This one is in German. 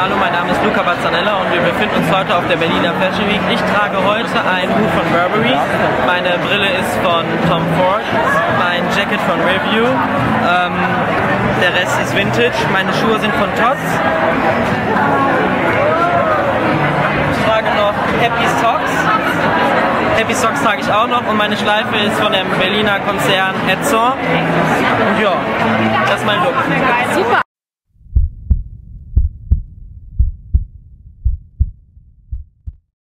Hallo, mein Name ist Luca Bazzanella und wir befinden uns heute auf der Berliner Fashion Week. Ich trage heute einen Hut von Burberry, meine Brille ist von Tom Ford, mein Jacket von Review, ähm, der Rest ist Vintage, meine Schuhe sind von Tots. Ich trage noch Happy Socks. Happy Socks trage ich auch noch und meine Schleife ist von dem Berliner Konzern Edson. Und ja, das ist mein Look. Super.